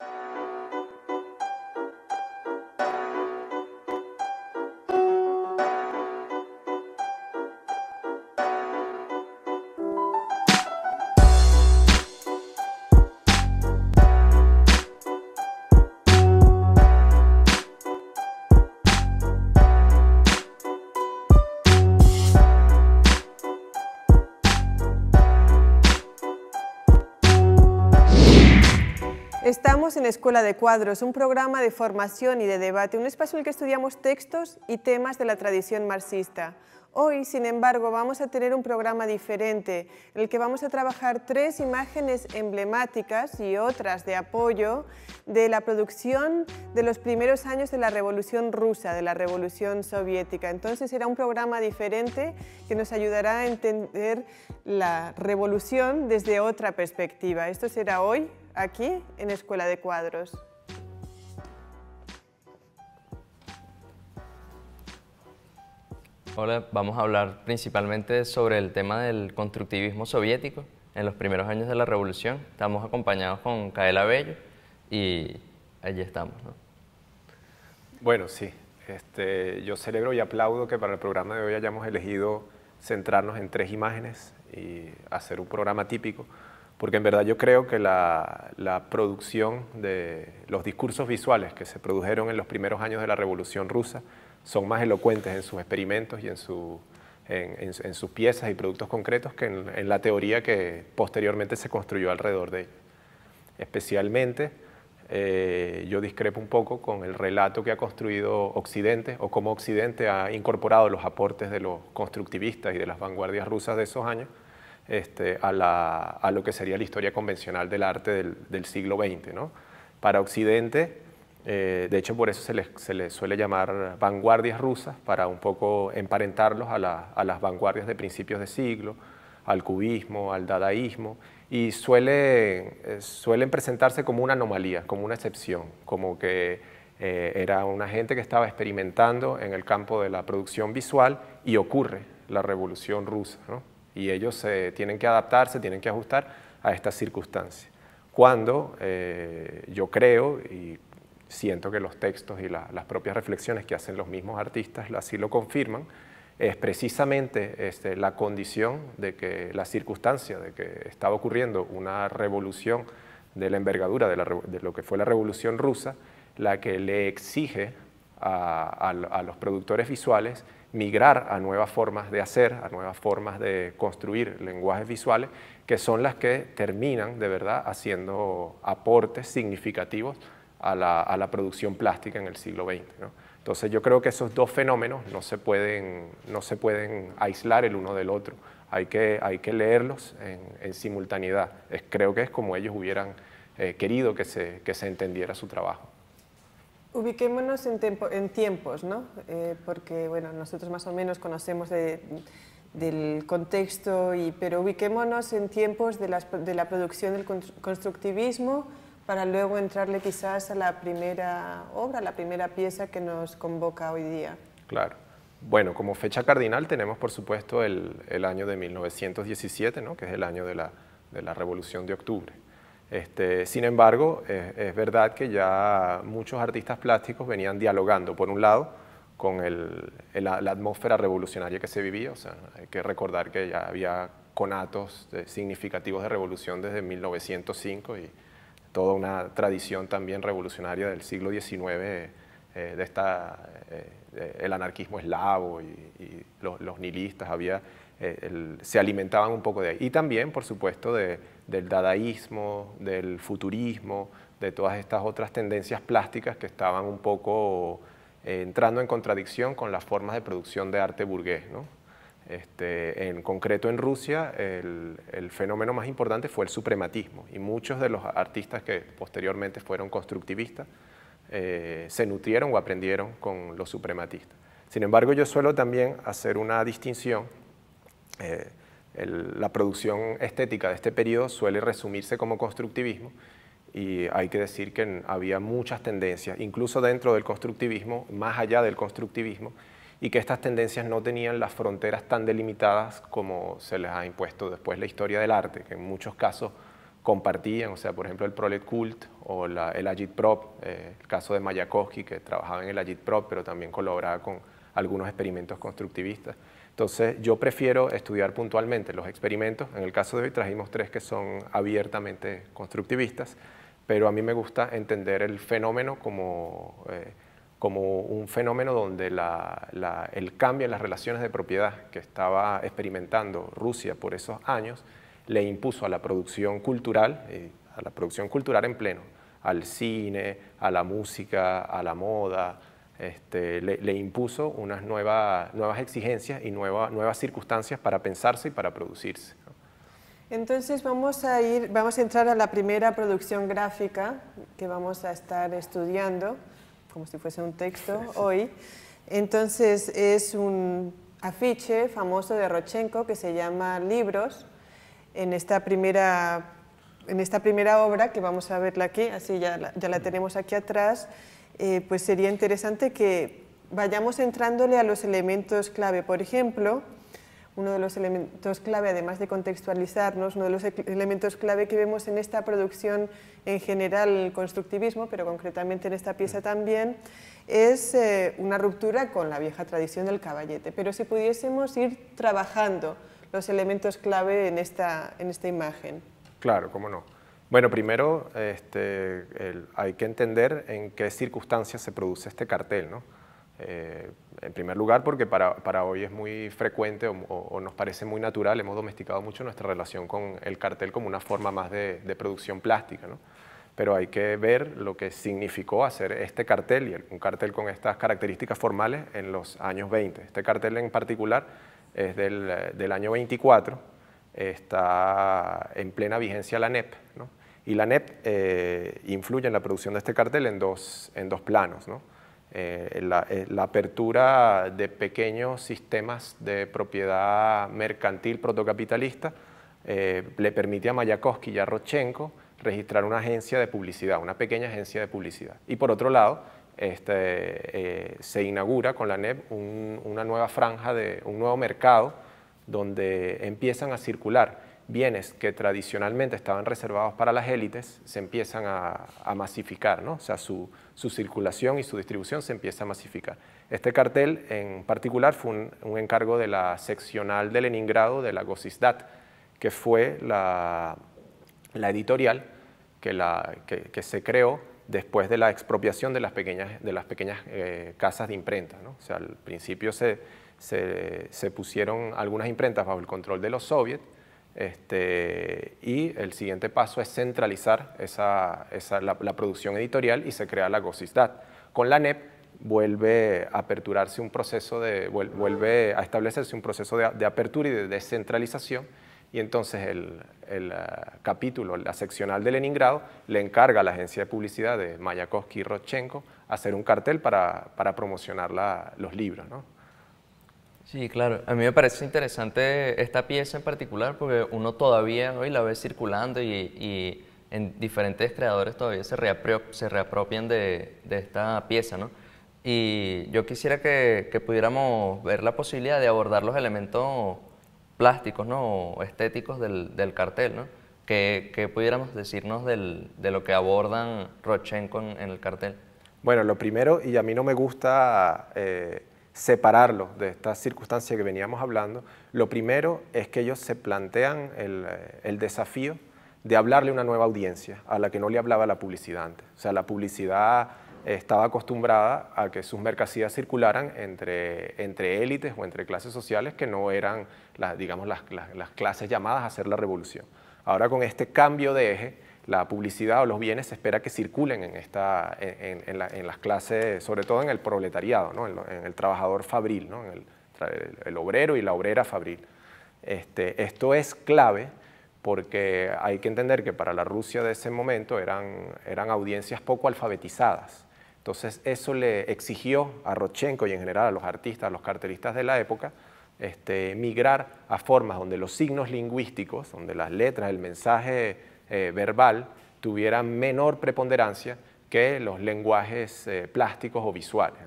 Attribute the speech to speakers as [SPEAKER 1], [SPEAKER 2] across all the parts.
[SPEAKER 1] Estamos en Escuela de Cuadros, un programa de formación y de debate, un espacio en el que estudiamos textos y temas de la tradición marxista. Hoy, sin embargo, vamos a tener un programa diferente, en el que vamos a trabajar tres imágenes emblemáticas y otras de apoyo de la producción de los primeros años de la Revolución Rusa, de la Revolución Soviética. Entonces será un programa diferente que nos ayudará a entender la revolución desde otra perspectiva. Esto será hoy, aquí en Escuela de Cuadros.
[SPEAKER 2] Hola, vamos a hablar principalmente sobre el tema del constructivismo soviético en los primeros años de la revolución. Estamos acompañados con Kaela Bello y allí estamos.
[SPEAKER 3] Bueno, sí. Este, yo celebro y aplaudo que para el programa de hoy hayamos elegido centrarnos en tres imágenes y hacer un programa típico porque en verdad yo creo que la, producción de los discursos visuales que se produjeron en los primeros años de la Revolución Rusa son más elocuentes en sus experimentos y en, sus piezas y productos concretos que en, la teoría que posteriormente se construyó alrededor de ellos. Especialmente, eh, yo discrepo un poco con el relato que ha construido Occidente o cómo Occidente ha incorporado los aportes de los constructivistas y de las vanguardias rusas de esos años este, a, lo que sería la historia convencional del arte del, siglo XX. ¿no? Para Occidente, eh, de hecho por eso se les, suele llamar vanguardias rusas, para un poco emparentarlos a, las vanguardias de principios de siglo, al cubismo, al dadaísmo, y suele, eh, suelen presentarse como una anomalía, como una excepción, como que eh, era una gente que estaba experimentando en el campo de la producción visual y ocurre la revolución rusa. ¿no? Y ellos se tienen que adaptarse, tienen que ajustar a estas circunstancias. Cuando eh, yo creo y siento que los textos y las propias reflexiones que hacen los mismos artistas así lo confirman, es precisamente este, la condición de que la circunstancia de que estaba ocurriendo una revolución de la envergadura de, lo que fue la revolución rusa, la que le exige a los productores visuales migrar a nuevas formas de hacer, a nuevas formas de construir lenguajes visuales, que son las que terminan de verdad haciendo aportes significativos a la, producción plástica en el siglo XX. Entonces yo creo que esos dos fenómenos no se pueden, no se pueden aislar el uno del otro, hay que, hay que leerlos en, simultaneidad. creo que es como ellos hubieran eh, querido que se, que se entendiera su trabajo.
[SPEAKER 1] Ubiquémonos en, en tiempos, ¿no? Eh, porque bueno, nosotros más o menos conocemos del contexto, y, pero ubiquémonos en tiempos de, de, la producción del constructivismo para luego entrarle quizás a la primera obra, la primera pieza que nos convoca hoy día.
[SPEAKER 3] Claro. Bueno, como fecha cardinal tenemos por supuesto el, el año de 1917, ¿no? que es el año de la, de la Revolución de Octubre. Este, sin embargo, es, verdad que ya muchos artistas plásticos venían dialogando, por un lado, con la, atmósfera revolucionaria que se vivía. O sea, hay que recordar que ya había conatos significativos de revolución desde 1905 y toda una tradición también revolucionaria del siglo XIX, eh, de esta, eh, el anarquismo eslavo y, los, nihilistas, había, eh, se alimentaban un poco de ahí. Y también, por supuesto, de del dadaísmo, del futurismo, de todas estas otras tendencias plásticas que estaban un poco eh, entrando en contradicción con las formas de producción de arte burgués. Este, en concreto en Rusia, el, fenómeno más importante fue el suprematismo y muchos de los artistas que posteriormente fueron constructivistas eh, se nutrieron o aprendieron con los suprematistas. Sin embargo, yo suelo también hacer una distinción eh, la producción estética de este periodo suele resumirse como constructivismo y hay que decir que había muchas tendencias, incluso dentro del constructivismo, más allá del constructivismo, y que estas tendencias no tenían las fronteras tan delimitadas como se les ha impuesto después la historia del arte, que en muchos casos compartían, o sea, por ejemplo, el Prolet Cult o el Agitprop, eh, el caso de Mayakovsky, que trabajaba en el Agitprop, pero también colaboraba con algunos experimentos constructivistas. Entonces, yo prefiero estudiar puntualmente los experimentos. En el caso de hoy trajimos tres que son abiertamente constructivistas, pero a mí me gusta entender el fenómeno como, eh, como un fenómeno donde el cambio en las relaciones de propiedad que estaba experimentando Rusia por esos años le impuso a la producción cultural, eh, a la producción cultural en pleno, al cine, a la música, a la moda, este, le, impuso unas nuevas exigencias y nuevas circunstancias para pensarse y para producirse.
[SPEAKER 1] Entonces vamos a, ir, vamos a entrar a la primera producción gráfica que vamos a estar estudiando, como si fuese un texto hoy. Entonces es un afiche famoso de Rochenko que se llama Libros. En esta primera, en esta primera obra, que vamos a verla aquí, así ya ya la tenemos aquí atrás, eh, pues sería interesante que vayamos entrándole a los elementos clave. Por ejemplo, uno de los elementos clave, además de contextualizarnos, uno de los elementos clave que vemos en esta producción en general, el constructivismo, pero concretamente en esta pieza también, es eh, una ruptura con la vieja tradición del caballete. Pero si pudiésemos ir trabajando los elementos clave en esta, en esta imagen.
[SPEAKER 3] Claro, cómo no. Bueno, primero este, hay que entender en qué circunstancias se produce este cartel. ¿no? Eh, en primer lugar, porque para, para, hoy es muy frecuente o, nos parece muy natural, hemos domesticado mucho nuestra relación con el cartel como una forma más de, producción plástica. ¿no? Pero hay que ver lo que significó hacer este cartel, y un cartel con estas características formales en los años 20. Este cartel en particular es del, del año 24, está en plena vigencia la NEP, ¿no? Y la NEP eh, influye en la producción de este cartel en dos, en dos planos. ¿no? Eh, eh, la, apertura de pequeños sistemas de propiedad mercantil protocapitalista eh, le permite a Mayakovsky y a Rochenko registrar una agencia de publicidad, una pequeña agencia de publicidad. Y por otro lado, este, se inaugura con la NEP una nueva franja, de, un nuevo mercado donde empiezan a circular bienes que tradicionalmente estaban reservados para las élites se empiezan a, masificar, ¿no? o sea, su, circulación y su distribución se empieza a masificar. Este cartel en particular fue un, encargo de la seccional de Leningrado de la Gosisdat, que fue la, editorial que, se creó después de la expropiación de las pequeñas, eh, casas de imprenta. ¿no? O sea, al principio se, se pusieron algunas imprentas bajo el control de los soviets, este, y el siguiente paso es centralizar la, producción editorial y se crea la GOSISDAT. Con la NEP vuelve a aperturarse un proceso de, vuelve a establecerse un proceso de, apertura y de descentralización y entonces el, eh, capítulo, la seccional de Leningrado, le encarga a la agencia de publicidad de Mayakovsky y Rodchenko hacer un cartel para, promocionar los libros.
[SPEAKER 2] Sí, claro. A mí me parece interesante esta pieza en particular porque uno todavía hoy la ve circulando y, en diferentes creadores todavía se, se reapropian de, esta pieza, ¿no? Y yo quisiera que, pudiéramos ver la posibilidad de abordar los elementos plásticos, ¿no? O estéticos del, cartel, ¿no? Que, pudiéramos decirnos de lo que abordan Rochenko en, el cartel.
[SPEAKER 3] Bueno, lo primero, y a mí no me gusta... Eh, separarlo de esta circunstancia que veníamos hablando, lo primero es que ellos se plantean eh, el, desafío de hablarle a una nueva audiencia a la que no le hablaba la publicidad antes. O sea, la publicidad estaba acostumbrada a que sus mercancías circularan entre, élites o entre clases sociales que no eran, las, digamos, las clases llamadas a hacer la revolución. Ahora con este cambio de eje, la publicidad o los bienes se espera que circulen en, esta, en, las clases, sobre todo en el proletariado, ¿no? en, el trabajador fabril, ¿no? en el, obrero y la obrera fabril. Este, esto es clave porque hay que entender que para la Rusia de ese momento eran, eran audiencias poco alfabetizadas. Entonces eso le exigió a Rochenko y en general a los artistas, a los cartelistas de la época, este, migrar a formas donde los signos lingüísticos, donde las letras, el mensaje eh, verbal tuviera menor preponderancia que los lenguajes eh, plásticos o visuales.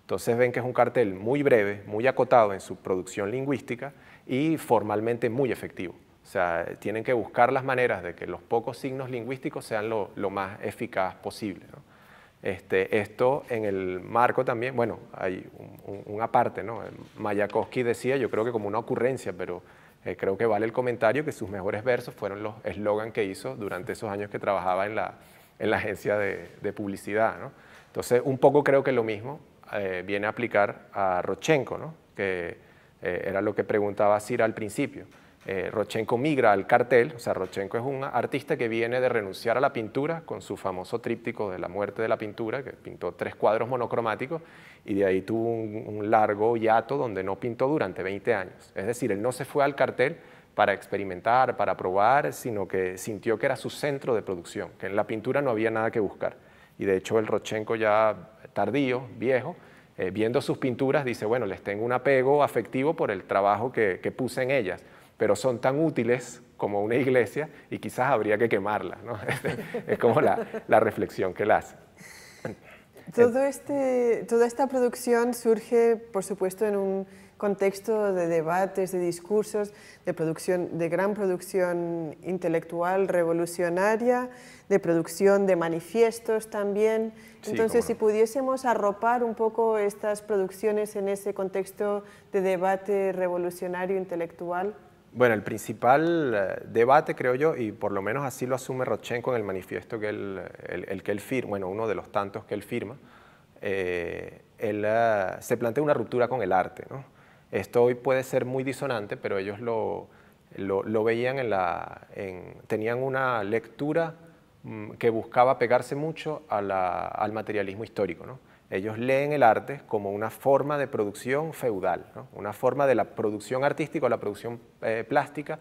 [SPEAKER 3] Entonces ven que es un cartel muy breve, muy acotado en su producción lingüística y formalmente muy efectivo. O sea, tienen que buscar las maneras de que los pocos signos lingüísticos sean lo, más eficaz posible. Este, esto en el marco también, bueno, hay una parte, ¿no? Mayakovsky decía, yo creo que como una ocurrencia, pero eh, creo que vale el comentario que sus mejores versos fueron los eslogan que hizo durante esos años que trabajaba en la, en la agencia de, de publicidad. ¿no? Entonces, un poco creo que lo mismo eh, viene a aplicar a Rochenko, ¿no? que eh, era lo que preguntaba Cira al principio. Eh, Rochenko migra al cartel, o sea, Rochenko es un artista que viene de renunciar a la pintura con su famoso tríptico de la muerte de la pintura, que pintó tres cuadros monocromáticos y de ahí tuvo un, largo hiato donde no pintó durante 20 años. Es decir, él no se fue al cartel para experimentar, para probar, sino que sintió que era su centro de producción, que en la pintura no había nada que buscar. Y de hecho el Rochenko ya tardío, viejo, eh, viendo sus pinturas dice, bueno, les tengo un apego afectivo por el trabajo que, que puse en ellas pero son tan útiles como una iglesia y quizás habría que quemarla. ¿no? es como la, la, reflexión que él hace.
[SPEAKER 1] Todo este, toda esta producción surge, por supuesto, en un contexto de debates, de discursos, de, producción, de gran producción intelectual revolucionaria, de producción de manifiestos también. Entonces, si pudiésemos arropar un poco estas producciones en ese contexto de debate revolucionario intelectual.
[SPEAKER 3] Bueno, el principal eh, debate, creo yo, y por lo menos así lo asume Rochenko en el manifiesto que él, el, que él firma, bueno, uno de los tantos que él firma, eh, él, eh, se plantea una ruptura con el arte. ¿no? Esto hoy puede ser muy disonante, pero ellos lo, lo, veían en la... tenían una lectura mm, que buscaba pegarse mucho al materialismo histórico. ¿no? Ellos leen el arte como una forma de producción feudal, una forma de la producción artística o la producción eh, plástica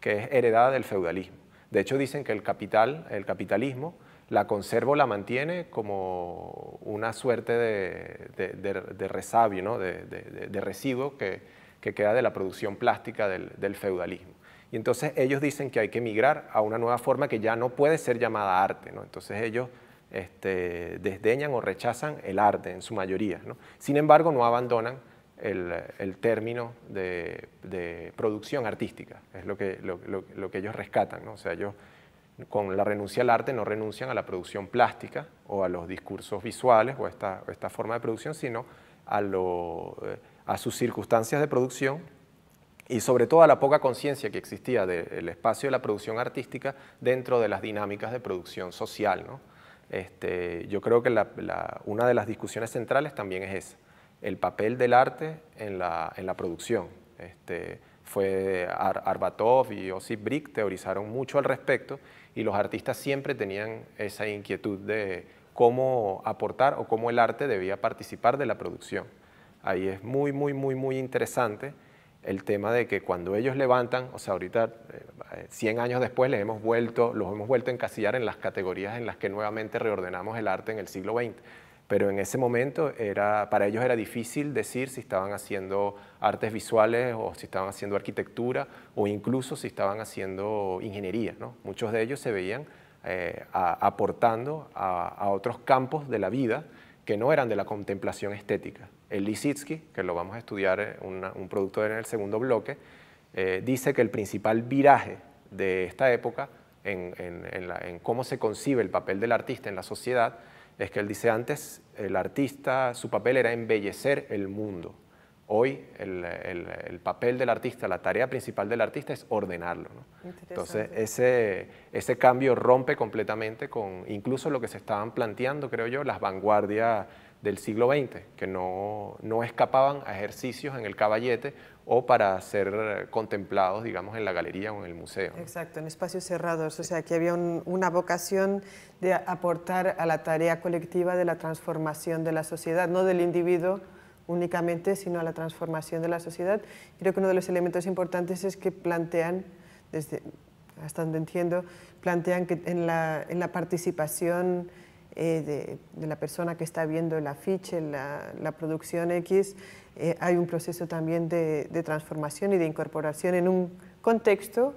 [SPEAKER 3] que es heredada del feudalismo. De hecho, dicen que el capital, el capitalismo, la conserva o la mantiene como una suerte de, resabio, de, residuo que, queda de la producción plástica del, feudalismo. Y entonces ellos dicen que hay que migrar a una nueva forma que ya no puede ser llamada arte. ¿no? Entonces ellos este, desdeñan o rechazan el arte en su mayoría. Sin embargo, no abandonan el, término de, producción artística, es lo que, lo, que ellos rescatan. O sea, ellos con la renuncia al arte no renuncian a la producción plástica o a los discursos visuales o a esta, forma de producción, sino a, eh, a sus circunstancias de producción y sobre todo a la poca conciencia que existía del espacio de la producción artística dentro de las dinámicas de producción social. ¿no? Este, yo creo que una de las discusiones centrales también es esa, el papel del arte en la, producción. Este, fue Arbatov y Osip Brick teorizaron mucho al respecto y los artistas siempre tenían esa inquietud de cómo aportar o cómo el arte debía participar de la producción. Ahí es muy, muy, muy, muy interesante el tema de que cuando ellos levantan, o sea, ahorita, 100 eh, años después, les hemos vuelto, los hemos vuelto a encasillar en las categorías en las que nuevamente reordenamos el arte en el siglo XX. Pero en ese momento era, para ellos era difícil decir si estaban haciendo artes visuales o si estaban haciendo arquitectura o incluso si estaban haciendo ingeniería. ¿no? Muchos de ellos se veían eh, aportando a otros campos de la vida que no eran de la contemplación estética. El Lisitsky, que lo vamos a estudiar, eh, un productor en el segundo bloque, eh, dice que el principal viraje de esta época en, cómo se concibe el papel del artista en la sociedad es que él dice antes, el artista, su papel era embellecer el mundo. Hoy el, papel del artista, la tarea principal del artista es ordenarlo. Entonces ese, ese cambio rompe completamente con incluso lo que se estaban planteando, creo yo, las vanguardias del siglo XX, que no, no, escapaban a ejercicios en el caballete o para ser contemplados, digamos, en la galería o en el museo.
[SPEAKER 1] Exacto, en espacios cerrados, o sea, que había una vocación de aportar a la tarea colectiva de la transformación de la sociedad, no del individuo únicamente, sino a la transformación de la sociedad. Creo que uno de los elementos importantes es que plantean, desde, hasta donde entiendo, plantean que en la, en la participación eh, de, la persona que está viendo el afiche, la, la producción X, eh, hay un proceso también de, transformación y de incorporación en un contexto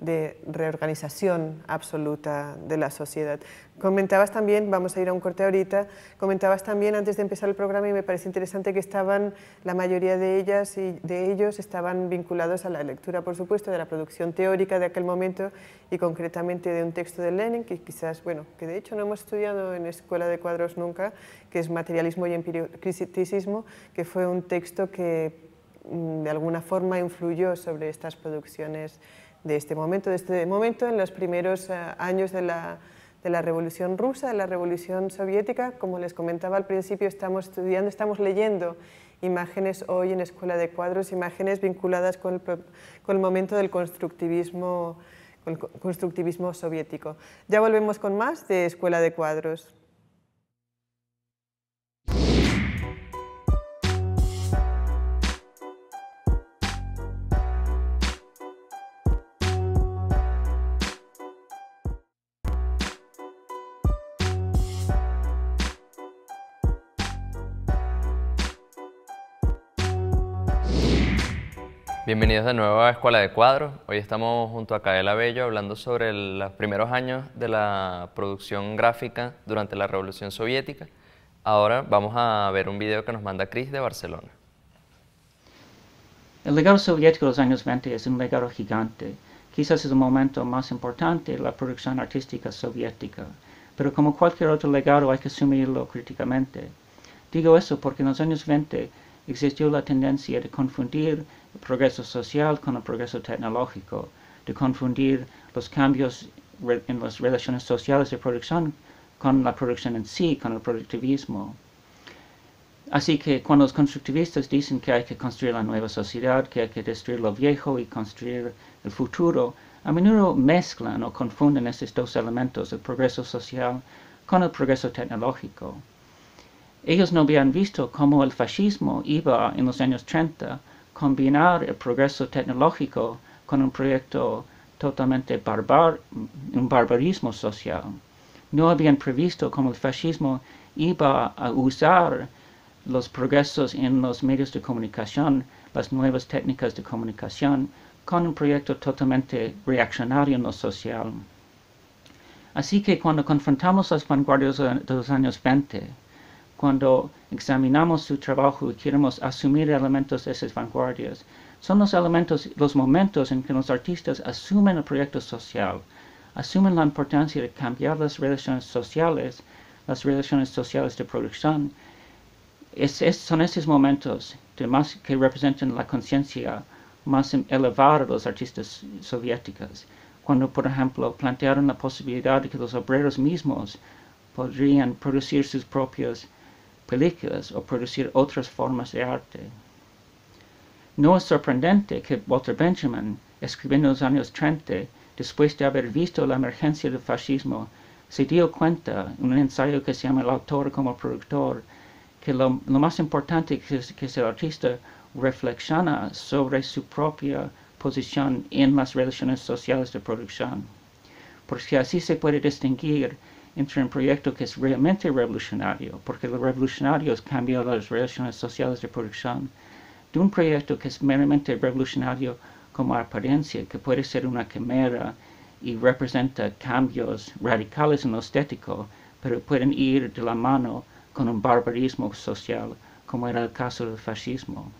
[SPEAKER 1] de reorganización absoluta de la sociedad. Comentabas también, vamos a ir a un corte ahorita, comentabas también antes de empezar el programa y me parece interesante que estaban, la mayoría de ellas y de ellos estaban vinculados a la lectura, por supuesto, de la producción teórica de aquel momento y concretamente de un texto de Lenin, que quizás, bueno, que de hecho no hemos estudiado en Escuela de Cuadros nunca, que es Materialismo y Empiricismo, que fue un texto que mm, de alguna forma influyó sobre estas producciones de este momento, de este momento en los primeros eh, años de la, de la Revolución Rusa, de la Revolución Soviética. Como les comentaba al principio, estamos estudiando, estamos leyendo imágenes hoy en Escuela de Cuadros, imágenes vinculadas con el, con el momento del constructivismo, con el constructivismo soviético. Ya volvemos con más de Escuela de Cuadros.
[SPEAKER 2] Bienvenidos de nuevo a Escuela de Cuadros. Hoy estamos junto a Caela Bello hablando sobre los primeros años de la producción gráfica durante la Revolución Soviética. Ahora vamos a ver un video que nos manda Chris de Barcelona.
[SPEAKER 4] El legado soviético de los años 20 es un legado gigante. Quizás es el momento más importante de la producción artística soviética, pero como cualquier otro legado hay que asumirlo críticamente. Digo eso porque en los años 20 existió la tendencia de confundir el progreso social con el progreso tecnológico, de confundir los cambios en las relaciones sociales de producción con la producción en sí, con el productivismo. Así que cuando los constructivistas dicen que hay que construir la nueva sociedad, que hay que destruir lo viejo y construir el futuro, a menudo mezclan o confunden estos dos elementos, el progreso social con el progreso tecnológico. Ellos no habían visto cómo el fascismo iba en los años 30 combinar el progreso tecnológico con un proyecto totalmente barbar, un barbarismo social. No habían previsto cómo el fascismo iba a usar los progresos en los medios de comunicación, las nuevas técnicas de comunicación, con un proyecto totalmente reaccionario en lo social. Así que cuando confrontamos las vanguardias de los años 20, cuando examinamos su trabajo y queremos asumir elementos de esas vanguardias, son los elementos, los momentos en que los artistas asumen el proyecto social, asumen la importancia de cambiar las relaciones sociales, las relaciones sociales de producción. son esos momentos más, que representan la conciencia más elevada de los artistas soviéticos, cuando, por ejemplo, plantearon la posibilidad de que los obreros mismos podrían producir sus propios películas o producir otras formas de arte. No es sorprendente que Walter Benjamin, escribiendo en los años 30, después de haber visto la emergencia del fascismo, se dio cuenta, en un ensayo que se llama El autor como productor, que lo, más importante es que el artista reflexiona sobre su propia posición en las relaciones sociales de producción, porque así se puede distinguir entre un proyecto que es realmente revolucionario, porque lo revolucionario es cambiar las relaciones sociales de producción, de un proyecto que es meramente revolucionario como apariencia, que puede ser una quimera y representa cambios radicales en lo estético, pero pueden ir de la mano con un barbarismo social, como era el caso del fascismo.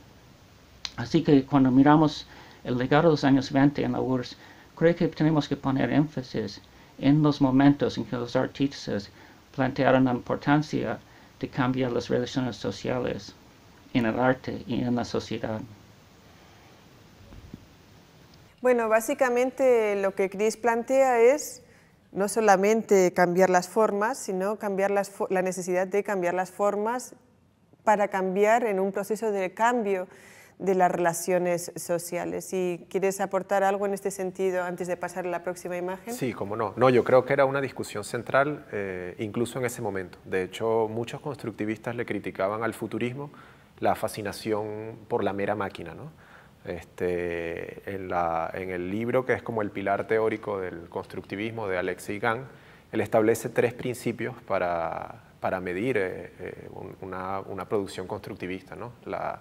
[SPEAKER 4] Así que cuando miramos el legado de los años 20 en la URSS, creo que tenemos que poner énfasis en los momentos en que los artistas plantearon la importancia de cambiar las relaciones sociales en el arte y en la sociedad.
[SPEAKER 1] Bueno, básicamente lo que Chris plantea es no solamente cambiar las formas, sino cambiar la necesidad de cambiar las formas para cambiar en un proceso de cambio de las relaciones sociales. Si quieres aportar algo en este sentido antes de pasar a la próxima imagen.
[SPEAKER 3] Sí, cómo no. No, yo creo que era una discusión central eh, incluso en ese momento. De hecho, muchos constructivistas le criticaban al futurismo la fascinación por la mera máquina. ¿no? Este, en, la, en, el libro que es como el pilar teórico del constructivismo de Alexei Gahn, él establece tres principios para, para medir eh, eh, una, una, producción constructivista. ¿no? La,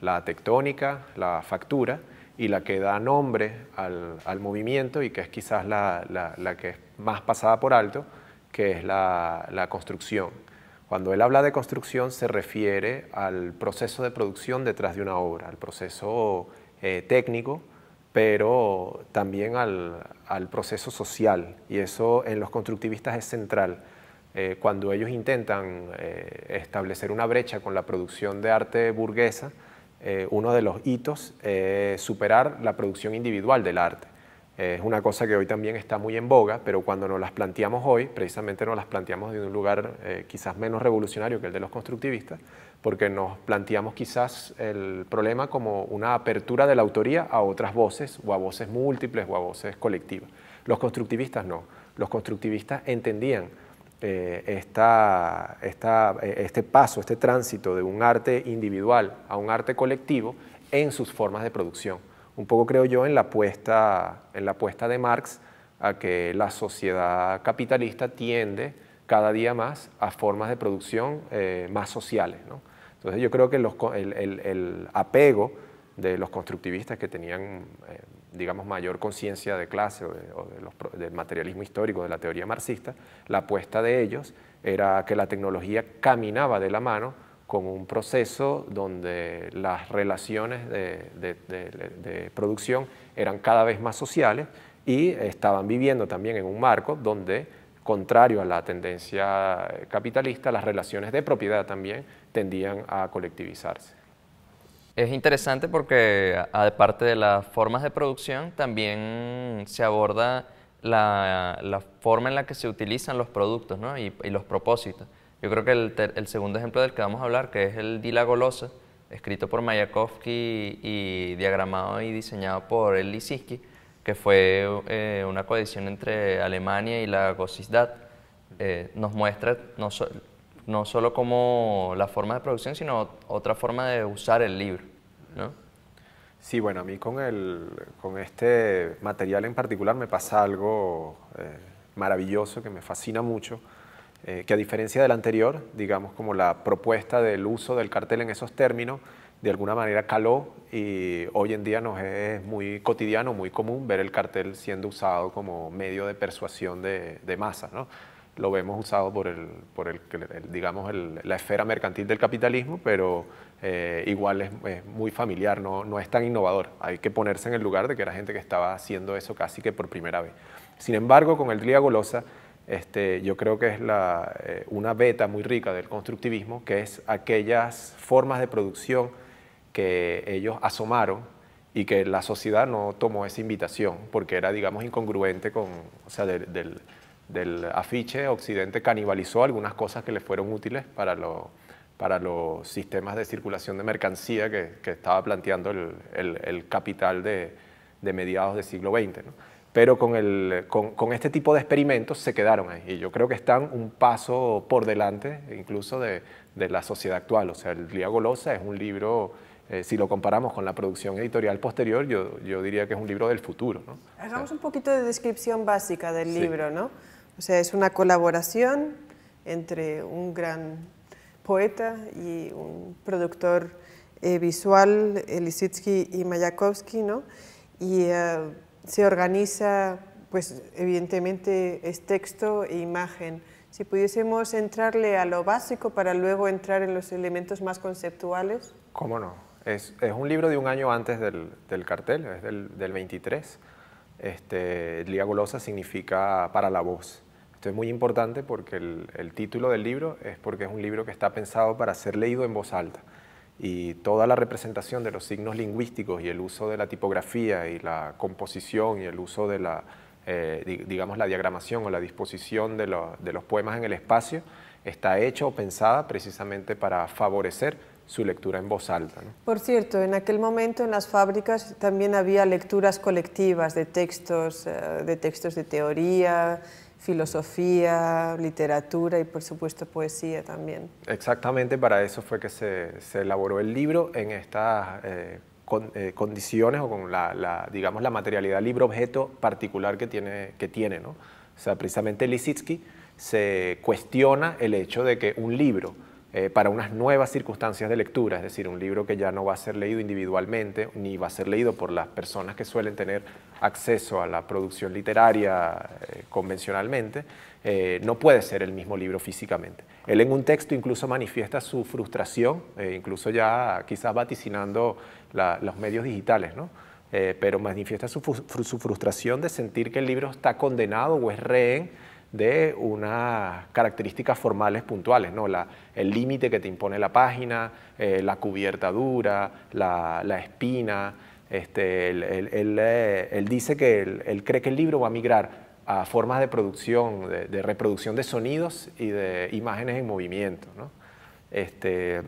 [SPEAKER 3] la tectónica, la factura y la que da nombre al, movimiento y que es quizás la, que es más pasada por alto, que es la, construcción. Cuando él habla de construcción se refiere al proceso de producción detrás de una obra, al proceso eh, técnico, pero también al, proceso social. Y eso en los constructivistas es central. Eh, cuando ellos intentan eh, establecer una brecha con la producción de arte burguesa, eh, uno de los hitos es superar la producción individual del arte. es una cosa que hoy también está muy en boga, pero cuando nos las planteamos hoy, precisamente nos las planteamos de un lugar quizás menos revolucionario que el de los constructivistas, porque nos planteamos quizás el problema como una apertura de la autoría a otras voces o a voces múltiples o a voces colectivas. Los constructivistas no. Los constructivistas entendían eh, esta, eh, este paso, este tránsito de un arte individual a un arte colectivo en sus formas de producción. Un poco creo yo en la apuesta, en la apuesta de Marx a que la sociedad capitalista tiende cada día más a formas de producción eh, más sociales. Entonces yo creo que el, apego de los constructivistas que tenían, digamos, mayor conciencia de clase o, del materialismo histórico, de la teoría marxista, la apuesta de ellos era que la tecnología caminaba de la mano con un proceso donde las relaciones de, producción eran cada vez más sociales y estaban viviendo también en un marco donde, contrario a la tendencia capitalista, las relaciones de propiedad también tendían a colectivizarse.
[SPEAKER 2] Es interesante porque, aparte de las formas de producción, también se aborda la, forma en la que se utilizan los productos y, los propósitos. Yo creo que el, segundo ejemplo del que vamos a hablar, que es el Dila Golosa, escrito por Mayakovsky y diagramado y diseñado por El Lissiski, que fue eh, una coedición entre Alemania y la Gossisdad, eh, nos muestra no, no solo como la forma de producción, sino otra forma de usar el libro. ¿no?
[SPEAKER 3] Sí, bueno, a mí con, el, con este material en particular me pasa algo eh, maravilloso que me fascina mucho, eh, que a diferencia del anterior, digamos como la propuesta del uso del cartel en esos términos, de alguna manera caló y hoy en día nos es muy cotidiano, muy común ver el cartel siendo usado como medio de persuasión de, de masa. ¿no? Lo vemos usado por, el, por el, digamos, la esfera mercantil del capitalismo, pero eh, igual es, muy familiar, no, no es tan innovador. Hay que ponerse en el lugar de que era gente que estaba haciendo eso casi que por primera vez. Sin embargo, con el Dría Golosa, este, yo creo que es la, eh, una beta muy rica del constructivismo, que es aquellas formas de producción que ellos asomaron y que la sociedad no tomó esa invitación, porque era, digamos, incongruente con, o sea, del del afiche, Occidente canibalizó algunas cosas que le fueron útiles para, para los sistemas de circulación de mercancía que, estaba planteando el, capital de, mediados del siglo XX. Pero con, el, con, este tipo de experimentos se quedaron ahí y yo creo que están un paso por delante incluso de, la sociedad actual. O sea, el Lía Golosa es un libro eh, si lo comparamos con la producción editorial posterior, yo, yo, diría que es un libro del futuro. ¿no?
[SPEAKER 1] Hagamos un poquito de descripción básica del libro, ¿no? O sea, es una colaboración entre un gran poeta y un productor eh, visual, Lisitsky y Mayakovsky, ¿no? Y eh, se organiza, pues evidentemente es texto e imagen. Si pudiésemos entrarle a lo básico para luego entrar en los elementos más conceptuales.
[SPEAKER 3] ¿Cómo no? Es, es un libro de un año antes del, del cartel, es del, del 23. Este, Golosa significa para la voz. Esto es muy importante porque el, título del libro es porque es un libro que está pensado para ser leído en voz alta y toda la representación de los signos lingüísticos y el uso de la tipografía y la composición y el uso de la, eh, digamos, la diagramación o la disposición de, los poemas en el espacio está hecho o pensada precisamente para favorecer su lectura en voz alta.
[SPEAKER 1] Por cierto, en aquel momento en las fábricas también había lecturas colectivas de textos, eh, de textos de teoría, filosofía, literatura y por supuesto poesía también.
[SPEAKER 3] Exactamente para eso fue que se, elaboró el libro en estas eh, eh, condiciones o con la, digamos, la materialidad libro-objeto particular que tiene. Que tiene ¿no? O sea, precisamente Lisitsky se cuestiona el hecho de que un libro eh, para unas nuevas circunstancias de lectura, es decir, un libro que ya no va a ser leído individualmente ni va a ser leído por las personas que suelen tener acceso a la producción literaria eh, convencionalmente, eh, no puede ser el mismo libro físicamente. Él en un texto incluso manifiesta su frustración, incluso ya quizás vaticinando los medios digitales, ¿no? pero manifiesta su, su frustración de sentir que el libro está condenado o es rehén de unas características formales puntuales, ¿no? el límite que te impone la página, eh, la cubierta dura, la, espina. Este, él, eh, dice que él, cree que el libro va a migrar a formas de producción, de, reproducción de sonidos y de imágenes en movimiento. Este,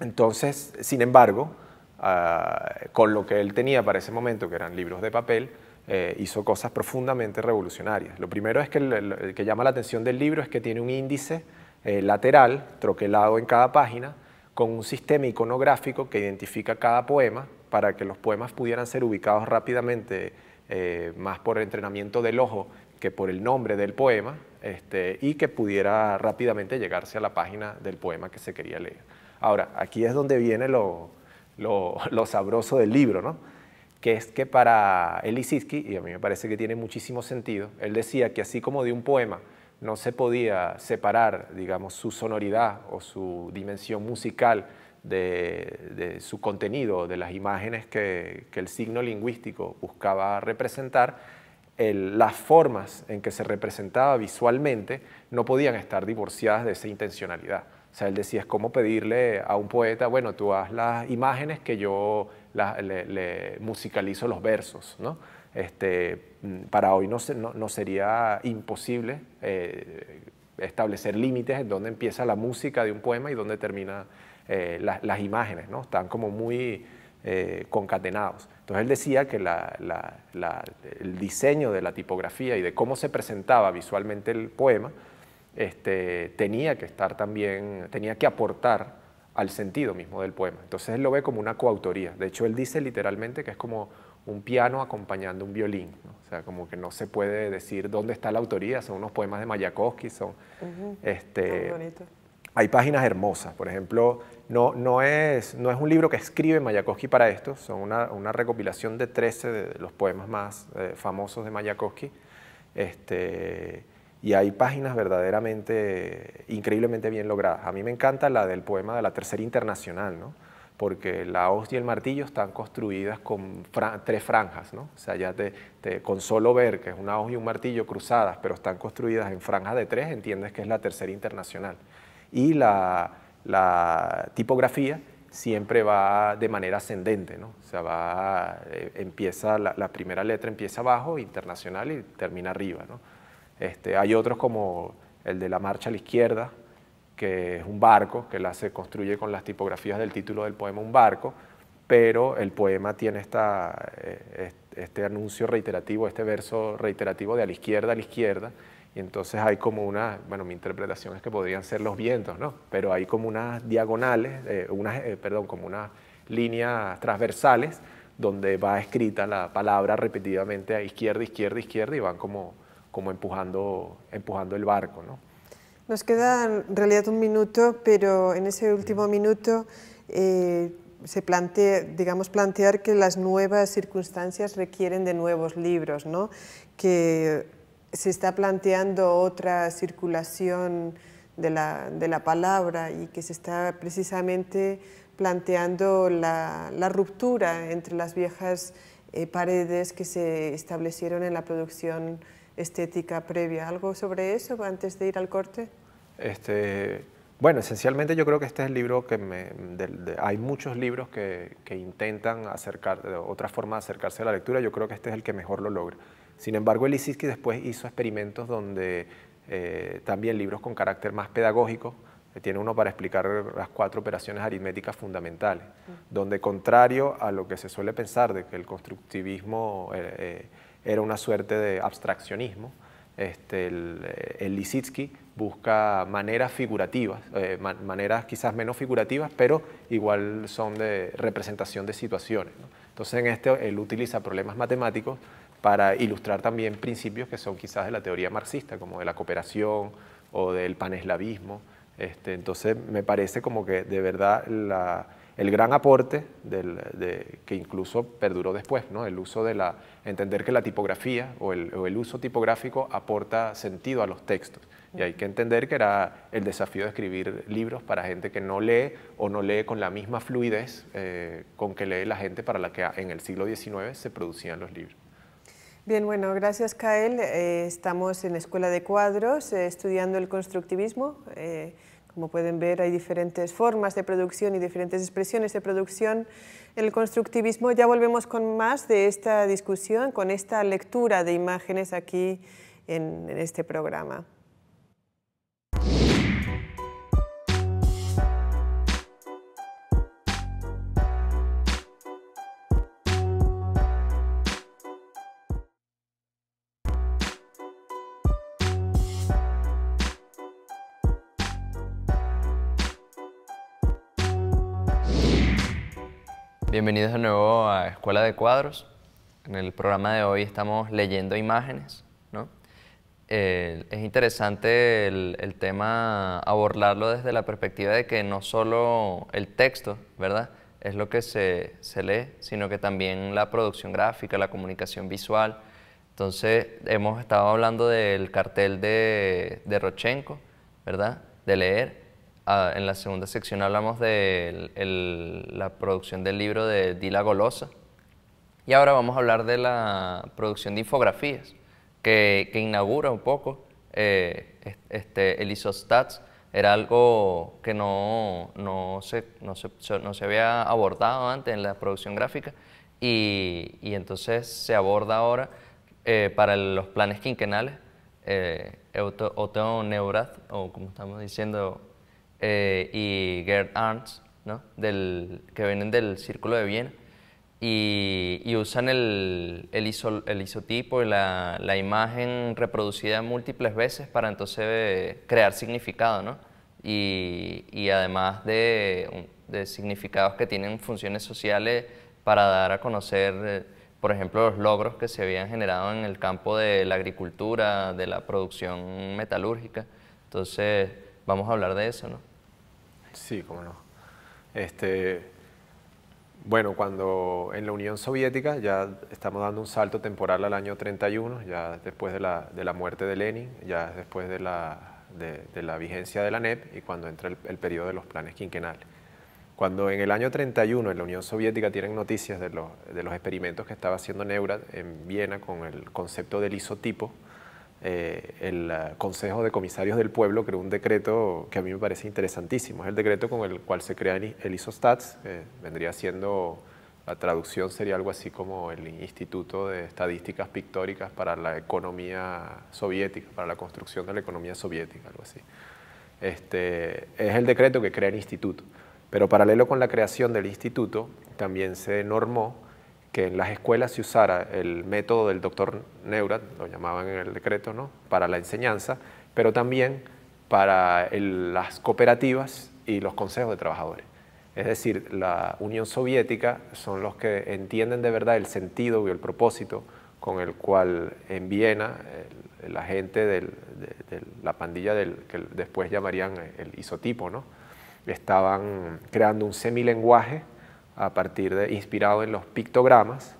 [SPEAKER 3] entonces, sin embargo, ah, con lo que él tenía para ese momento, que eran libros de papel, eh, hizo cosas profundamente revolucionarias. Lo primero es que el, que llama la atención del libro es que tiene un índice eh, lateral, troquelado en cada página, con un sistema iconográfico que identifica cada poema para que los poemas pudieran ser ubicados rápidamente, eh, más por entrenamiento del ojo que por el nombre del poema, este, y que pudiera rápidamente llegarse a la página del poema que se quería leer. Ahora, aquí es donde viene lo, lo, lo sabroso del libro, ¿no? Que es que para Elisitsky, y a mí me parece que tiene muchísimo sentido, él decía que así como de un poema no se podía separar, digamos, su sonoridad o su dimensión musical de, su contenido, de las imágenes que, el signo lingüístico buscaba representar, las formas en que se representaba visualmente no podían estar divorciadas de esa intencionalidad. O sea, él decía, es como pedirle a un poeta, bueno, tú haz las imágenes que yo le, musicalizo los versos. ¿no? Este, mm, para hoy no, no, sería imposible eh, establecer límites en dónde empieza la música de un poema y dónde termina eh, las imágenes, ¿no? están como muy eh, concatenados. Entonces él decía que el diseño de la tipografía y de cómo se presentaba visualmente el poema este, tenía que estar también, tenía que aportar al sentido mismo del poema. Entonces él lo ve como una coautoría. De hecho, él dice literalmente que es como un piano acompañando un violín. O sea, como que no se puede decir dónde está la autoría. Son unos poemas de Mayakovsky. Son, este, hay páginas hermosas. Por ejemplo, no, no, es, no es un libro que escribe Mayakovsky para esto. Son una, una recopilación de 13 de los poemas más eh, famosos de Mayakovsky. Este, y hay páginas verdaderamente, increíblemente bien logradas. A mí me encanta la del poema de la Tercera Internacional, ¿no? porque la hoz y el martillo están construidas con tres franjas, ¿no? o sea, ya te, con solo ver que es una hoz y un martillo cruzadas, pero están construidas en franjas de tres, entiendes que es la Tercera Internacional. Y la, la tipografía siempre va de manera ascendente, ¿no? o sea, va, eh, empieza, la, la primera letra empieza abajo, internacional, y termina arriba. ¿no? Este, hay otros como el de la marcha a la izquierda, que es un barco, que la se construye con las tipografías del título del poema Un barco, pero el poema tiene esta, eh, este anuncio reiterativo, este verso reiterativo de a la izquierda, a la izquierda, y entonces hay como una, bueno, mi interpretación es que podrían ser los vientos, ¿no? Pero hay como unas diagonales, eh, unas, eh, perdón, como unas líneas transversales donde va escrita la palabra repetidamente a izquierda, izquierda, izquierda y van como como empujando, empujando el barco. ¿no?
[SPEAKER 1] Nos queda en realidad un minuto, pero en ese último minuto eh, se plantea, digamos, plantear que las nuevas circunstancias requieren de nuevos libros, ¿no? que se está planteando otra circulación de la, de la palabra y que se está precisamente planteando la, la ruptura entre las viejas eh, paredes que se establecieron en la producción estética previa. ¿Algo sobre eso antes de ir al corte?
[SPEAKER 3] Este, bueno, esencialmente yo creo que este es el libro que me... hay muchos libros que, intentan acercar, de otra forma de acercarse a la lectura, yo creo que este es el que mejor lo logra. Sin embargo, Elisinski después hizo experimentos donde eh, también libros con carácter más pedagógico, eh, tiene uno para explicar las cuatro operaciones aritméticas fundamentales, donde contrario a lo que se suele pensar de que el constructivismo... Eh, era una suerte de abstraccionismo. Este, el, el Lisitsky busca maneras figurativas, eh, maneras quizás menos figurativas, pero igual son de representación de situaciones. Entonces en este él utiliza problemas matemáticos para ilustrar también principios que son quizás de la teoría marxista, como de la cooperación o del paneslavismo. Este, entonces me parece como que de verdad el gran aporte que incluso perduró después, ¿no? el uso de la, entender que la tipografía o el, uso tipográfico aporta sentido a los textos. Y hay que entender que era el desafío de escribir libros para gente que no lee o no lee con la misma fluidez eh, con que lee la gente para la que en el siglo XIX se producían los libros.
[SPEAKER 1] Bien, bueno, gracias Kael. Eh, estamos en Escuela de Cuadros eh, estudiando el constructivismo. Como pueden ver, hay diferentes formas de producción y diferentes expresiones de producción. El constructivismo, ya volvemos con más de esta discusión, con esta lectura de imágenes aquí en este programa.
[SPEAKER 2] Bienvenidos de nuevo a Escuela de Cuadros. En el programa de hoy estamos leyendo imágenes. ¿no? Eh, es interesante el, tema abordarlo desde la perspectiva de que no solo el texto, ¿verdad? Es lo que se, se lee, sino que también la producción gráfica, la comunicación visual. Entonces, hemos estado hablando del cartel de, de Rochenko, ¿verdad? De leer Ah, en la segunda sección hablamos de la producción del libro de Dila Golosa. Y ahora vamos a hablar de la producción de infografías, que, inaugura un poco eh, este, el ISOSTATS. Era algo que no, no, se, no, se, había abordado antes en la producción gráfica y, entonces se aborda ahora eh, para los planes quinquenales. Eh, Otto Neurath, o como estamos diciendo, eh, y Gerd Arndt, ¿no? del, que vienen del Círculo de Viena, y, usan el, el, el isotipo y la, la, imagen reproducida múltiples veces para entonces crear significado, ¿no? y, y además de, de, significados que tienen funciones sociales para dar a conocer, eh, por ejemplo, los logros que se habían generado en el campo de la agricultura, de la producción metalúrgica. Entonces, vamos a hablar de eso, ¿no?
[SPEAKER 3] Sí, cómo no. Este, bueno, cuando en la Unión Soviética ya estamos dando un salto temporal al año 31, ya después de la, de la muerte de Lenin, ya después de la, de, la vigencia de la NEP y cuando entra el, el, periodo de los planes quinquenales. Cuando en el año 31 en la Unión Soviética tienen noticias de los, de los experimentos que estaba haciendo Neurath en Viena con el concepto del isotipo, eh, el eh, Consejo de Comisarios del Pueblo creó un decreto que a mí me parece interesantísimo. Es el decreto con el cual se crea el ISOSTATS, que vendría siendo, la traducción sería algo así como el Instituto de Estadísticas Pictóricas para la Economía Soviética, para la construcción de la economía soviética, algo así. Este, es el decreto que crea el instituto. Pero paralelo con la creación del instituto, también se normó que en las escuelas se usara el método del doctor Neurath, lo llamaban en el decreto, ¿no? para la enseñanza, pero también para las cooperativas y los consejos de trabajadores. Es decir, la Unión Soviética son los que entienden de verdad el sentido y el propósito con el cual en Viena la gente de, la pandilla del, que después llamarían el isotipo, ¿no? estaban creando un semilenguaje a partir de, inspirado en los pictogramas,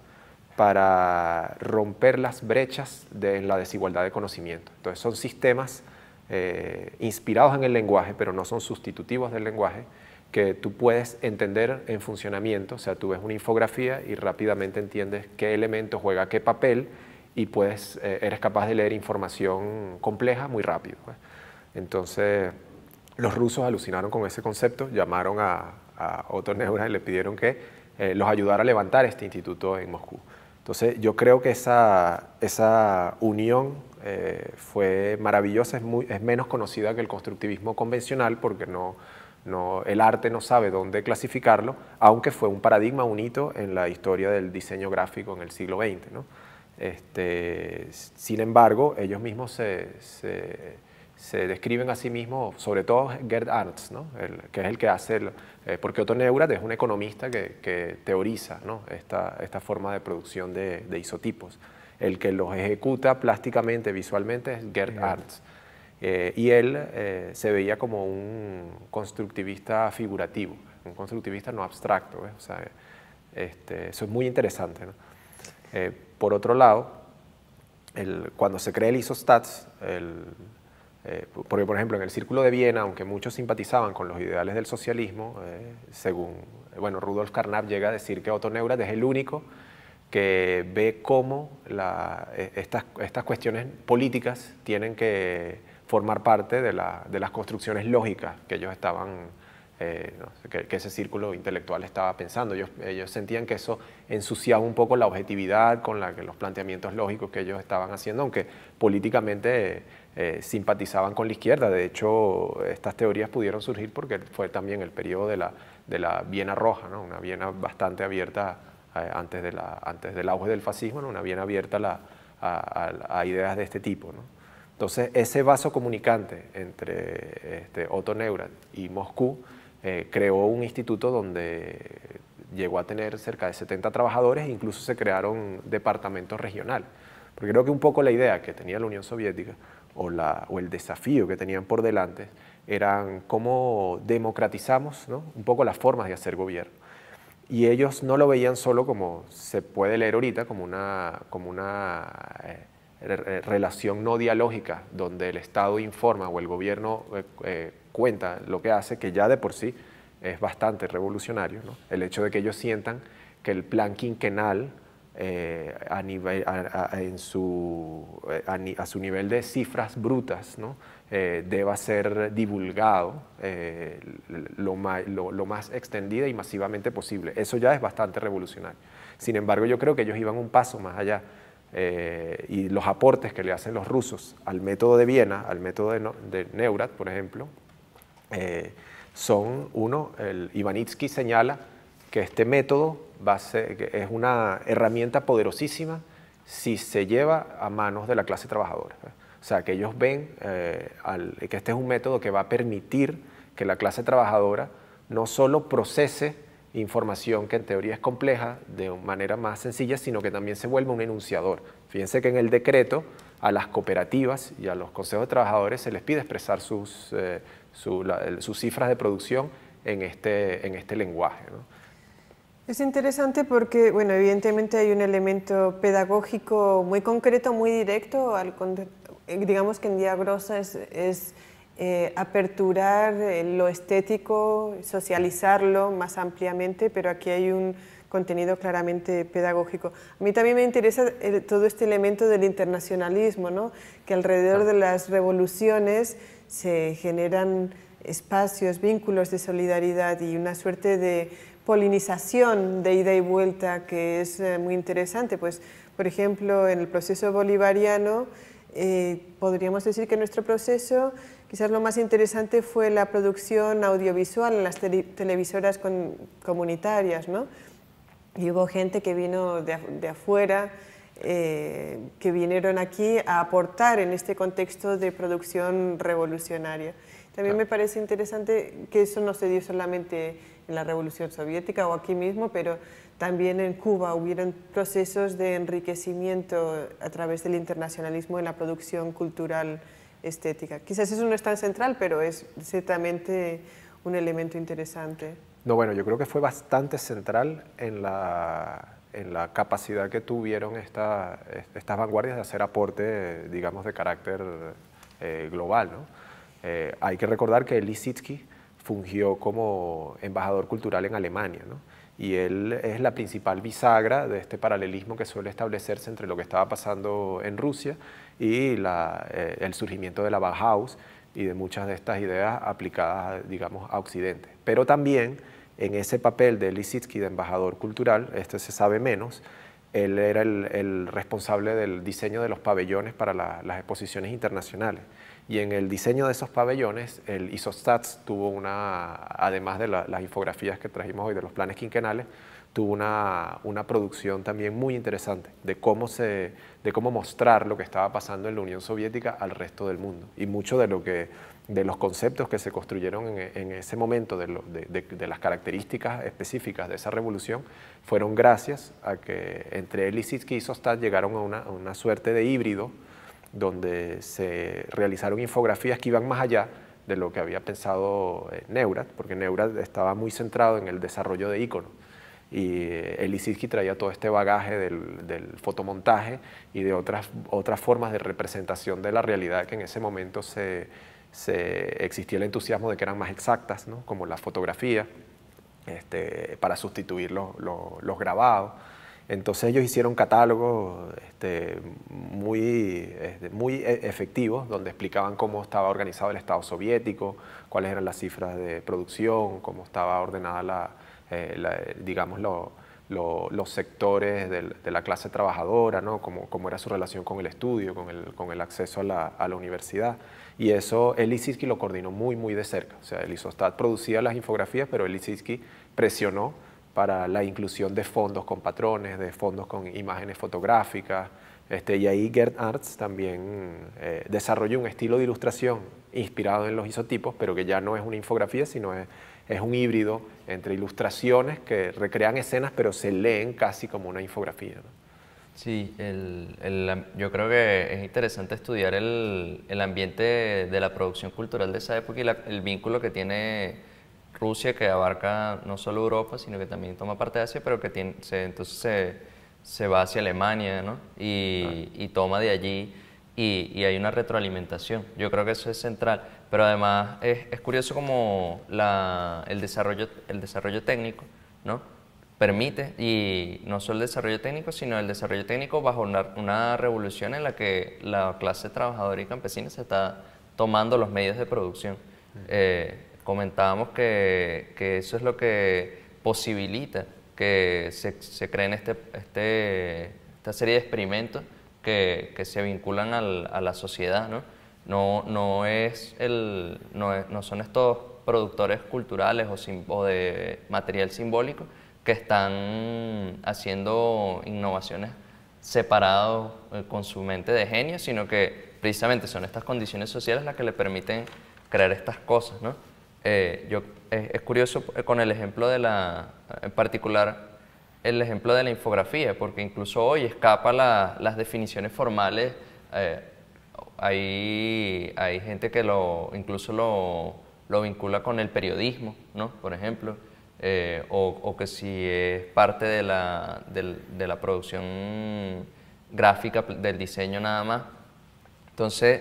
[SPEAKER 3] para romper las brechas de la desigualdad de conocimiento. Entonces son sistemas eh, inspirados en el lenguaje, pero no son sustitutivos del lenguaje, que tú puedes entender en funcionamiento, o sea, tú ves una infografía y rápidamente entiendes qué elemento juega qué papel y puedes, eh, eres capaz de leer información compleja muy rápido. Pues. Entonces, los rusos alucinaron con ese concepto, llamaron a, a Otto Neura y le pidieron que eh, los ayudara a levantar este instituto en Moscú. Entonces yo creo que esa, esa unión eh, fue maravillosa, es, muy, es menos conocida que el constructivismo convencional porque no, no, el arte no sabe dónde clasificarlo, aunque fue un paradigma, un hito en la historia del diseño gráfico en el siglo XX. Este, sin embargo, ellos mismos se se describen a sí mismos, sobre todo Gerd Arndt, ¿no? que es el que hace, eh, porque Otto Neurath es un economista que, teoriza ¿no? esta, esta, forma de producción de, isotipos. El que los ejecuta plásticamente, visualmente, es Gerd Arndt. Eh, y él eh, se veía como un constructivista figurativo, un constructivista no abstracto. O sea, este, eso es muy interesante. Eh, por otro lado, el, cuando se crea el ISOSTATS, el, porque por ejemplo en el Círculo de Viena, aunque muchos simpatizaban con los ideales del socialismo, según bueno, Rudolf Carnap llega a decir que Otto Neurath es el único que ve cómo estas, estas cuestiones políticas tienen que formar parte de, las construcciones lógicas que ellos estaban, eh, que, ese círculo intelectual estaba pensando. Ellos, ellos, sentían que eso ensuciaba un poco la objetividad con la que los planteamientos lógicos que ellos estaban haciendo, aunque políticamente eh, simpatizaban con la izquierda. De hecho, estas teorías pudieron surgir porque fue también el periodo de la, de la Viena Roja, ¿no? una Viena bastante abierta eh, antes, de la, antes del auge del fascismo, una Viena abierta a, a ideas de este tipo. ¿no? Entonces, ese vaso comunicante entre este, Otto Neurath y Moscú eh, creó un instituto donde llegó a tener cerca de 70 trabajadores e incluso se crearon departamentos regionales. Porque creo que un poco la idea que tenía la Unión Soviética o, el desafío que tenían por delante eran cómo democratizamos un poco las formas de hacer gobierno. Y ellos no lo veían solo como se puede leer ahorita, como una, como una eh, relación no dialógica, donde el Estado informa o el gobierno eh, eh, cuenta lo que hace, que ya de por sí es bastante revolucionario. El hecho de que ellos sientan que el plan quinquenal eh, a, nivel, en su, a, su nivel de cifras brutas ¿no? deba ser divulgado lo, más, lo más extendida y masivamente posible. Eso ya es bastante revolucionario. Sin embargo, yo creo que ellos iban un paso más allá eh, y los aportes que le hacen los rusos al método de Viena, al método de, de Neurath, por ejemplo, eh, son, uno, el Ivanitsky señala que este método va a ser, es una herramienta poderosísima si se lleva a manos de la clase trabajadora. O sea, que ellos ven eh, que este es un método que va a permitir que la clase trabajadora no solo procese información que en teoría es compleja de manera más sencilla, sino que también se vuelve un enunciador. Fíjense que en el decreto a las cooperativas y a los consejos de trabajadores se les pide expresar sus, eh, sus cifras de producción en este, en este lenguaje.
[SPEAKER 1] Es interesante porque, bueno, evidentemente hay un elemento pedagógico muy concreto, muy directo, al, digamos que en es, es eh, aperturar eh, lo estético, socializarlo más ampliamente, pero aquí hay un contenido claramente pedagógico. A mí también me interesa todo este elemento del internacionalismo, ¿no? que alrededor de las revoluciones se generan espacios, vínculos de solidaridad y una suerte de polinización de ida y vuelta que es eh, muy interesante. Pues, por ejemplo, en el proceso bolivariano, podríamos decir que nuestro proceso Quizás lo más interesante fue la producción audiovisual en las televisoras comunitarias, ¿no? Y hubo gente que vino de, afuera, eh, que vinieron aquí a aportar en este contexto de producción revolucionaria. También me parece interesante que eso no se dio solamente en la Revolución Soviética o aquí mismo, pero también en Cuba hubieron procesos de enriquecimiento a través del internacionalismo en la producción cultural estética. Quizás eso no es tan central, pero es ciertamente un elemento interesante.
[SPEAKER 3] No, bueno, yo creo que fue bastante central en la, en la capacidad que tuvieron esta, estas vanguardias de hacer aporte, digamos, de carácter eh, global. ¿no? Eh, hay que recordar que Lisitsky fungió como embajador cultural en Alemania, ¿no? y él es la principal bisagra de este paralelismo que suele establecerse entre lo que estaba pasando en Rusia y eh, el surgimiento de la Bauhaus y de muchas de estas ideas aplicadas, digamos, a Occidente. Pero también en ese papel de Lisitsky de embajador cultural, este se sabe menos, él era el, responsable del diseño de los pabellones para las exposiciones internacionales. Y en el diseño de esos pabellones, el ISOSTATS tuvo una, además de las infografías que trajimos hoy de los planes quinquenales, tuvo una, una, producción también muy interesante de cómo, se, de cómo mostrar lo que estaba pasando en la Unión Soviética al resto del mundo. Y mucho de, lo que, de los conceptos que se construyeron en, en ese momento, de, de, de, las características específicas de esa revolución, fueron gracias a que entre él y ISOSTATS llegaron a una, a una suerte de híbrido donde se realizaron infografías que iban más allá de lo que había pensado eh, Neurat, porque Neurat estaba muy centrado en el desarrollo de iconos y eh, Elisinski traía todo este bagaje del, fotomontaje y de otras, otras formas de representación de la realidad que en ese momento se, existía el entusiasmo de que eran más exactas, como la fotografía, este, para sustituir los grabados. Entonces ellos hicieron catálogos este, muy, este, muy e, efectivos donde explicaban cómo estaba organizado el Estado soviético, cuáles eran las cifras de producción, cómo estaba ordenada la, eh, digamos, los sectores de la clase trabajadora, ¿no? cómo, cómo, era su relación con el estudio, con el, con el acceso a la, a la, universidad. Y eso Elisinski lo coordinó muy, muy de cerca. O sea, el producía las infografías, pero Elisinski presionó para la inclusión de fondos con patrones, de fondos con imágenes fotográficas. Este, y ahí Gerd Arts también eh, desarrolló un estilo de ilustración inspirado en los isotipos, pero que ya no es una infografía, sino es es un híbrido entre ilustraciones que recrean escenas, pero se leen casi como una infografía.
[SPEAKER 2] Sí, yo creo que es interesante estudiar el, ambiente de, la producción cultural de esa época y el vínculo que tiene Rusia, que abarca no solo Europa, sino que también toma parte de Asia, pero que tiene, entonces se, va hacia Alemania ¿no? y, y toma de allí y, hay una retroalimentación. Yo creo que eso es central, pero además es, es curioso como la, el, desarrollo, el desarrollo técnico ¿no? permite, y no solo el desarrollo técnico, sino el desarrollo técnico bajo una, una revolución en la que la clase trabajadora y campesina se está tomando los medios de producción. Eh, comentábamos que, que, eso es lo que posibilita que se, se creen este, este, esta serie de experimentos que, se vinculan a la sociedad, ¿no? No, no, es el, no, son estos productores culturales o, de material simbólico que están haciendo innovaciones separados eh, con su mente de genio, sino que precisamente son estas condiciones sociales las que le permiten crear estas cosas. ¿no? Eh, yo, es, curioso eh, con el ejemplo de la, en particular, el ejemplo de la infografía, porque incluso hoy escapa las definiciones formales. Eh, hay, hay, gente que lo, incluso lo, lo, vincula con el periodismo, ¿no? por ejemplo, eh, o, o, que si es parte de la, de, la producción gráfica, del diseño nada más. Entonces,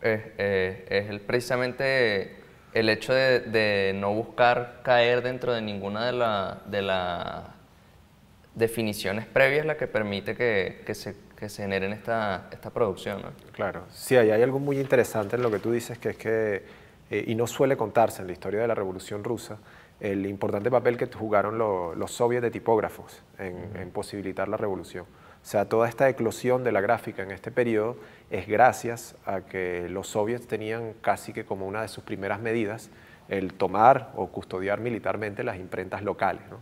[SPEAKER 2] eh, es el, precisamente el hecho de, de, no buscar caer dentro de ninguna de las de la definiciones previas la que permite que, que, se, que se generen esta, esta producción.
[SPEAKER 3] Claro, sí, hay algo muy interesante en lo que tú dices, que es que, eh, y no suele contarse en la historia de la Revolución Rusa, el importante papel que jugaron los soviets de tipógrafos en, en, posibilitar la revolución. O sea, toda esta eclosión de la gráfica en este periodo es gracias a que los soviets tenían casi que como una de sus primeras medidas el tomar o custodiar militarmente las imprentas locales. ¿no?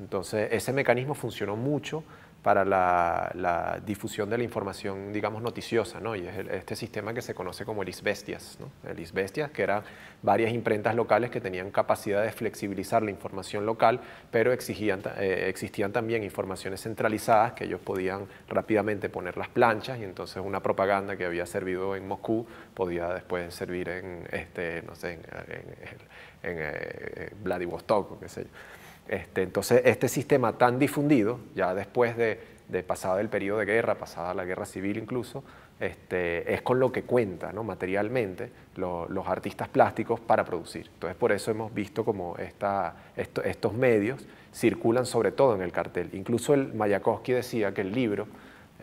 [SPEAKER 3] Entonces, ese mecanismo funcionó mucho para la, difusión de la información, digamos, noticiosa, ¿no? Y es este sistema que se conoce como el ISBESTIAS, ¿no? El ISBESTIAS, que eran varias imprentas locales que tenían capacidad de flexibilizar la información local, pero exigían, eh, existían también informaciones centralizadas que ellos podían rápidamente poner las planchas y entonces una propaganda que había servido en Moscú podía después servir en, este, no sé, en, en eh, Vladivostok qué sé yo. Este, entonces, este sistema tan difundido, ya después de, pasado el periodo de guerra, pasada la guerra civil incluso, este, es con lo que cuenta ¿no? materialmente los artistas plásticos para producir. Entonces, por eso hemos visto como estos medios circulan sobre todo en el cartel. Incluso el Mayakovsky decía que el libro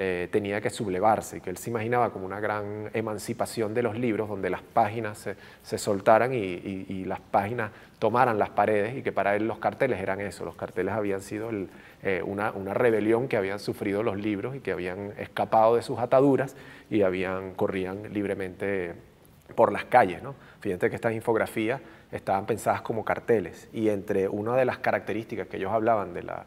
[SPEAKER 3] eh, tenía que sublevarse que él se imaginaba como una gran emancipación de los libros donde las páginas se, soltaran y, las páginas tomaran las paredes y que para él los carteles eran eso, los carteles habían sido eh, una, rebelión que habían sufrido los libros y que habían escapado de sus ataduras y habían, corrían libremente por las calles. ¿no? Fíjate que estas infografías estaban pensadas como carteles y entre una de las características que ellos hablaban de la,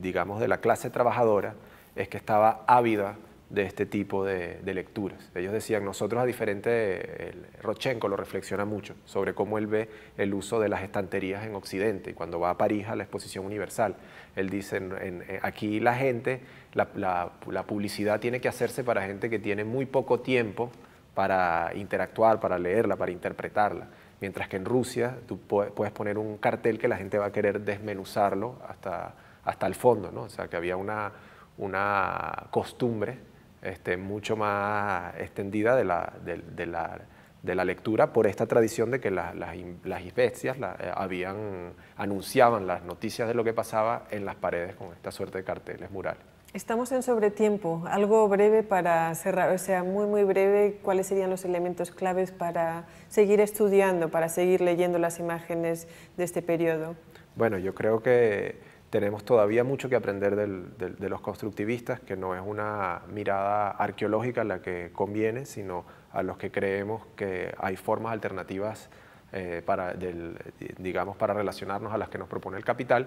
[SPEAKER 3] digamos, de la clase trabajadora, es que estaba ávida de este tipo de, lecturas. Ellos decían, nosotros a diferente, Rochenko lo reflexiona mucho sobre cómo él ve el uso de las estanterías en Occidente y cuando va a París a la exposición universal. Él dice, en, aquí la gente, la, la, publicidad tiene que hacerse para gente que tiene muy poco tiempo para interactuar, para leerla, para interpretarla. Mientras que en Rusia tú puedes poner un cartel que la gente va a querer desmenuzarlo hasta, hasta el fondo, ¿no? o sea que había una, una costumbre este, mucho más extendida de la, de, la, de la, lectura por esta tradición de que las, las bestias eh, habían, anunciaban las noticias de lo que pasaba en las paredes con esta suerte de carteles murales.
[SPEAKER 1] Estamos en sobretiempo, algo breve para cerrar, o sea, muy muy breve, ¿cuáles serían los elementos claves para seguir estudiando, para seguir leyendo las imágenes de este periodo?
[SPEAKER 3] Bueno, yo creo que tenemos todavía mucho que aprender de los constructivistas, que no es una mirada arqueológica la que conviene, sino a los que creemos que hay formas alternativas eh, para, digamos, para relacionarnos a las que nos propone el capital,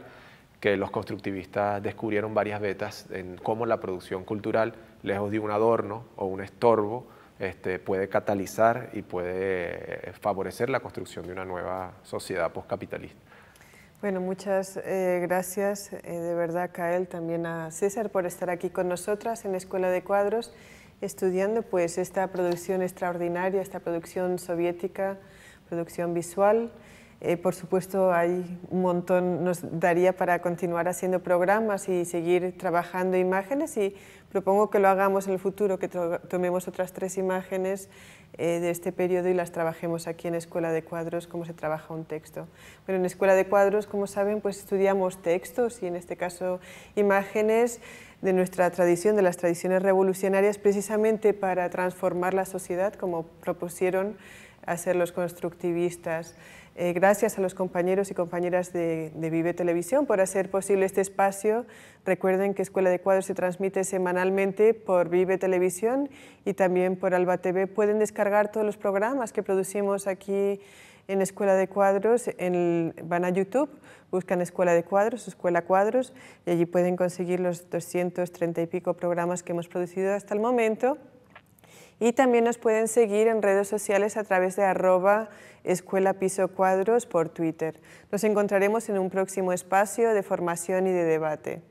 [SPEAKER 3] que los constructivistas descubrieron varias vetas en cómo la producción cultural, lejos de un adorno o un estorbo, este, puede catalizar y puede favorecer la construcción de una nueva sociedad postcapitalista.
[SPEAKER 1] Bueno, muchas eh, gracias eh, de verdad, Kael, también a César por estar aquí con nosotras en la Escuela de Cuadros, estudiando pues esta producción extraordinaria, esta producción soviética, producción visual. Eh, por supuesto, hay un montón, nos daría para continuar haciendo programas y seguir trabajando imágenes y propongo que lo hagamos en el futuro, que tomemos otras tres imágenes eh, de este periodo y las trabajemos aquí en Escuela de Cuadros, cómo se trabaja un texto. Bueno, en Escuela de Cuadros, como saben, pues estudiamos textos y en este caso imágenes de nuestra tradición, de las tradiciones revolucionarias, precisamente para transformar la sociedad, como propusieron hacer los constructivistas. Eh, gracias a los compañeros y compañeras de, Vive Televisión por hacer posible este espacio. Recuerden que Escuela de Cuadros se transmite semanalmente por Vive Televisión y también por Alba TV. Pueden descargar todos los programas que producimos aquí en Escuela de Cuadros, van a YouTube, buscan Escuela de Cuadros, Escuela Cuadros, y allí pueden conseguir los 230 y pico programas que hemos producido hasta el momento. Y también nos pueden seguir en redes sociales a través de arroba Escuela Piso Cuadros por Twitter. Nos encontraremos en un próximo espacio de formación y de debate.